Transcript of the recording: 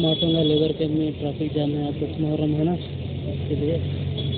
माटोंगा labour camp में traffic jam है आज तो मुहर्रम है ना इसके लिए